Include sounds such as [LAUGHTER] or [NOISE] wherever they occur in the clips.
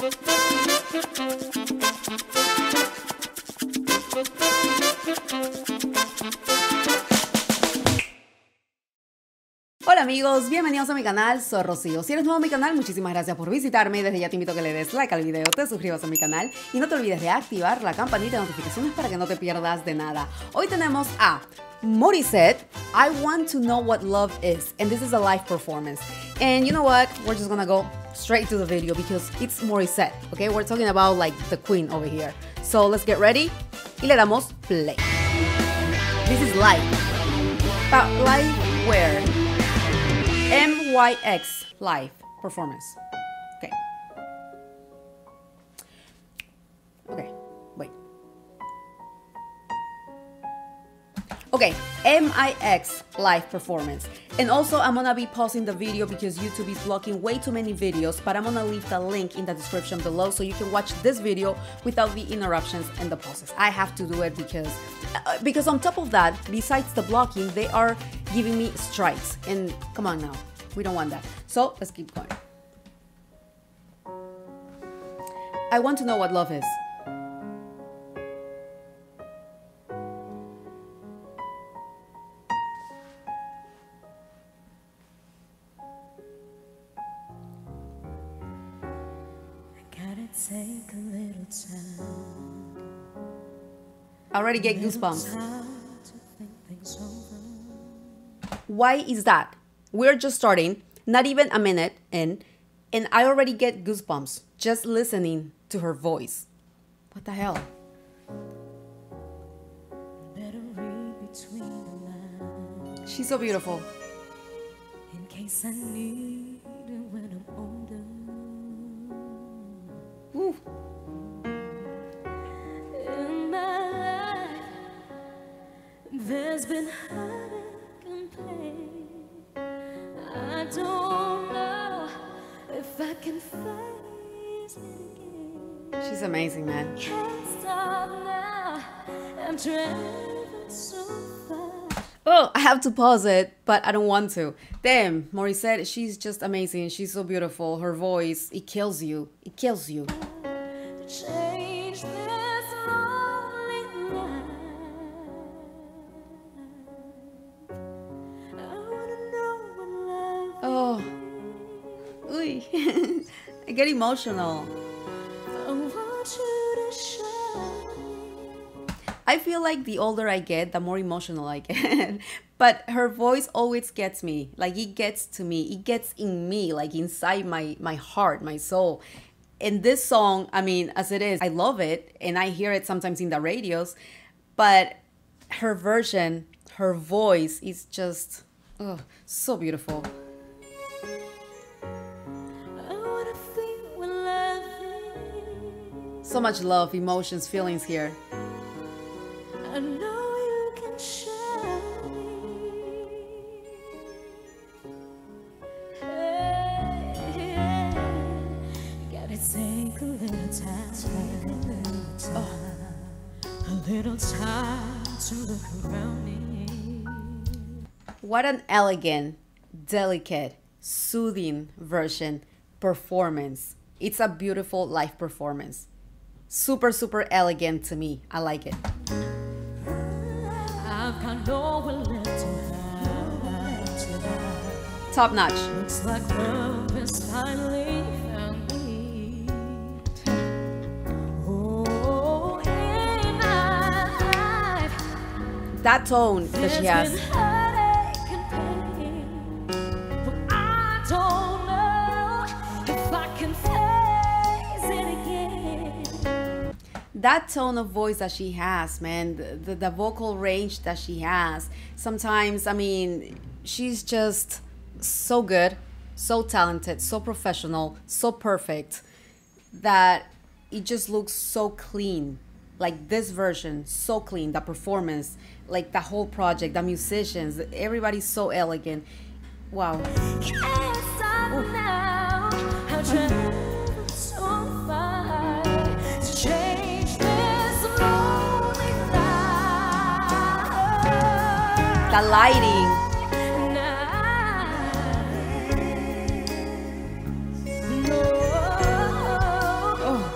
Hola amigos, bienvenidos a mi canal, soy Rocío. Si eres nuevo a mi canal, muchísimas gracias por visitarme. Desde ya te invito a que le des like al video, te suscribas a mi canal y no te olvides de activar la campanita de notificaciones para que no te pierdas de nada. Hoy tenemos a Morissette, I Want to Know What Love Is, and this is a live performance. And you know what? We're just gonna go straight to the video because it's Morissette, okay? We're talking about like the queen over here. So let's get ready y le damos play. This is live. But live where? MYX live performance. Okay, MYX live performance. And also, I'm gonna be pausing the video because YouTube is blocking way too many videos, but I'm gonna leave the link in the description below so you can watch this video without the interruptions and the pauses. I have to do it because, uh, because on top of that, besides the blocking, they are giving me strikes. And come on now, we don't want that. So let's keep going. I want to know what love is. I already get goosebumps. Time to think things over. Why is that? We're just starting, not even a minute in, and I already get goosebumps just listening to her voice. What the hell? Better read between the lines She's so beautiful. in case I need it when I'm older. Woo. Been heartache and pain. I don't know if I can face it again. She's amazing, man. Can't stop now. I'm traveling so far. Oh, I have to pause it, but I don't want to. Damn, Morissette, she's just amazing. She's so beautiful. Her voice, it kills you. It kills you. Get emotional. I feel like the older I get, the more emotional I get. [LAUGHS] but her voice always gets me. Like it gets to me. It gets in me, like inside my my heart, my soul. And this song, I mean, as it is, I love it and I hear it sometimes in the radios, but her version, her voice is just oh, so beautiful. Little time to look around me. What an elegant, delicate, soothing version performance. It's a beautiful live performance. Super, super elegant to me. I like it. I've got nowhere left to hide. Top notch. Looks like love has finally found me. Oh, in my life, That tone that she has. That tone of voice that she has, man, the, the, the vocal range that she has. Sometimes, I mean, she's just so good, so talented, so professional, so perfect that it just looks so clean. Like this version, so clean. The performance, like the whole project, the musicians, everybody's so elegant. Wow. the lighting. Oh.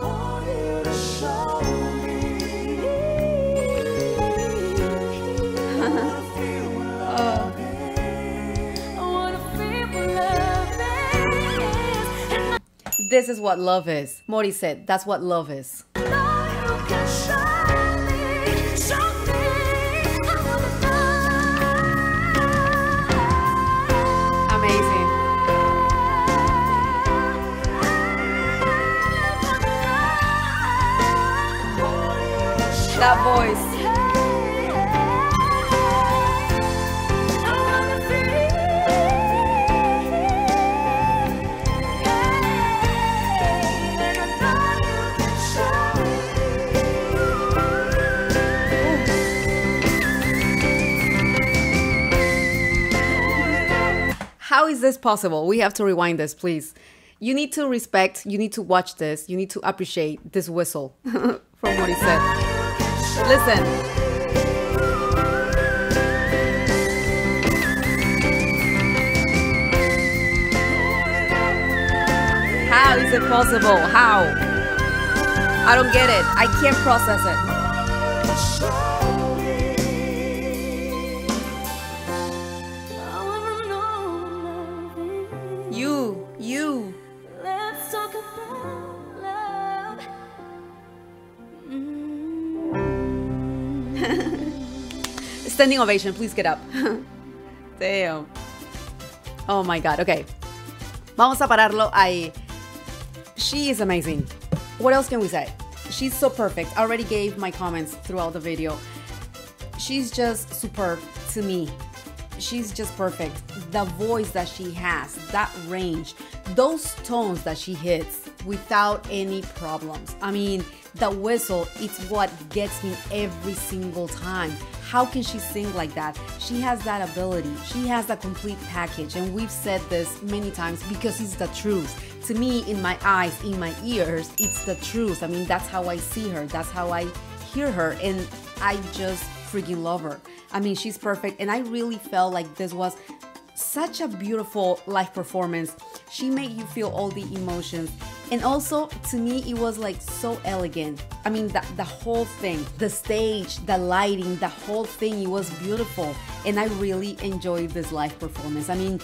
This is what love is. Morissette, that's what love is. How is this possible? We have to rewind this, please. You need to respect, you need to watch this, you need to appreciate this whistle [LAUGHS] from what he said. Listen. How is it possible? How? I don't get it. I can't process it. Standing ovation, please get up. [LAUGHS] Damn. Oh my god, okay. Vamos a pararlo ahí. She is amazing. What else can we say? She's so perfect. I already gave my comments throughout the video. She's just superb to me. She's just perfect. The voice that she has, that range, those tones that she hits without any problems. I mean, the whistle, it's what gets me every single time. How can she sing like that? She has that ability. She has the complete package. And we've said this many times because it's the truth. To me, in my eyes, in my ears, it's the truth. I mean, that's how I see her. That's how I hear her. And I just freaking love her. I mean, she's perfect. And I really felt like this was such a beautiful live performance. She made you feel all the emotions. And also, to me, it was like so elegant. I mean, the, the whole thing, the stage, the lighting, the whole thing, it was beautiful. And I really enjoyed this live performance. I mean,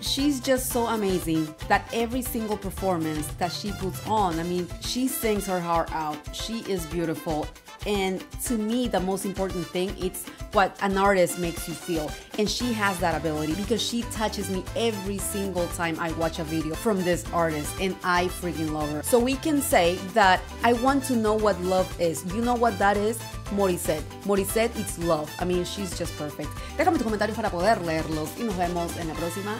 she's just so amazing that every single performance that she puts on, I mean, she sings her heart out. She is beautiful. And to me, the most important thing it's what an artist makes you feel. And she has that ability because she touches me every single time I watch a video from this artist and I freaking love her. So we can say that I want to know what love is. You know what that is? Morissette. Morissette, it's love. I mean, she's just perfect. Déjame tus comentarios para poder leerlos y nos vemos en la próxima.